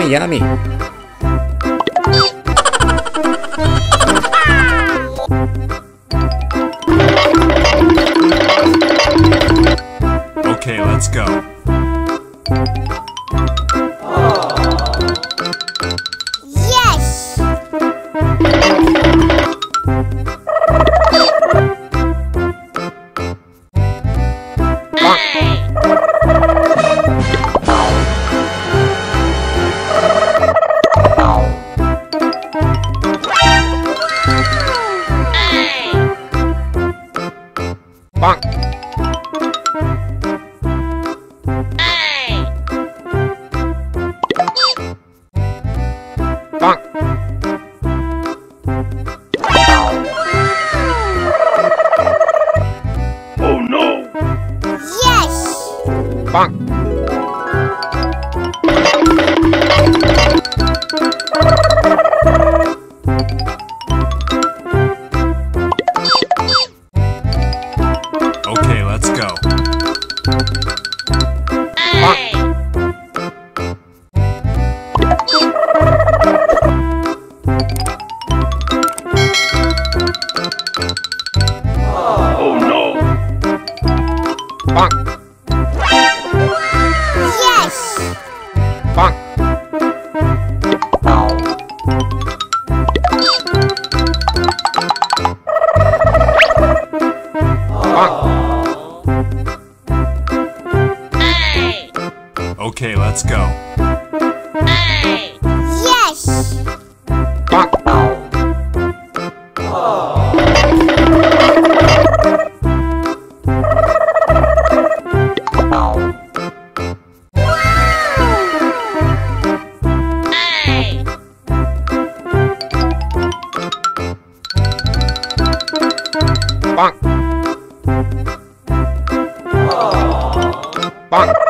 Yummy, yummy. Okay, let's go. Bonk. Let's go. Yes! Bonk. Bonk.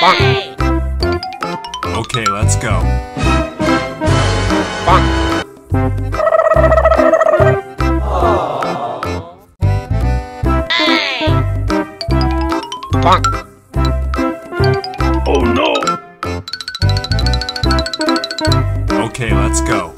Bonk. Okay, let's go. Bonk. Bonk. Oh no! Okay, let's go.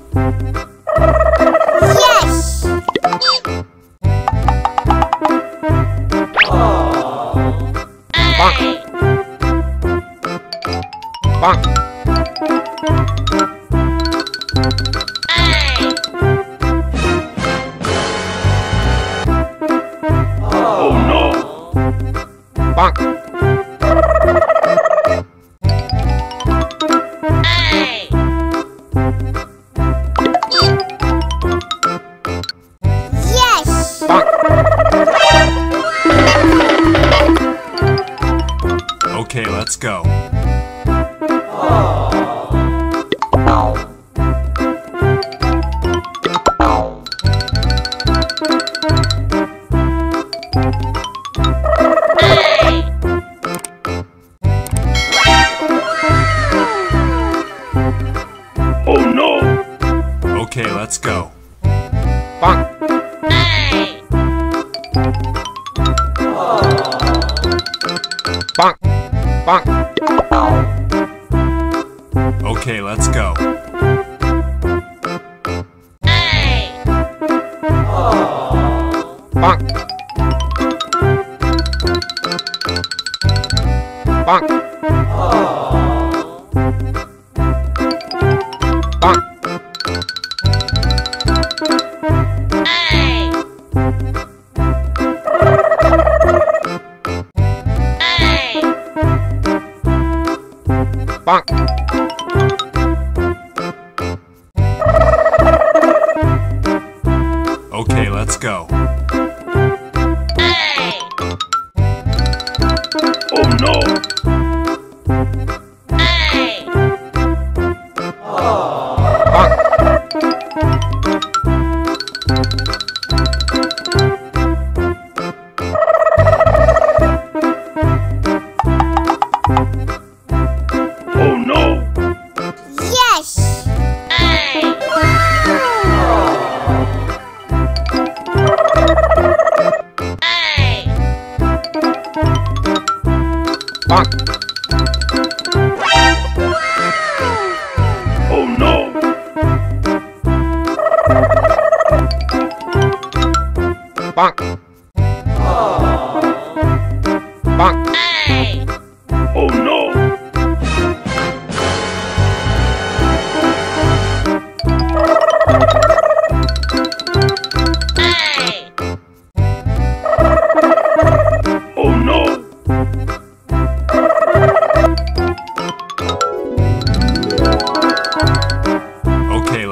Bonk, Okay, let's go. bonk, bonk,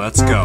let's go.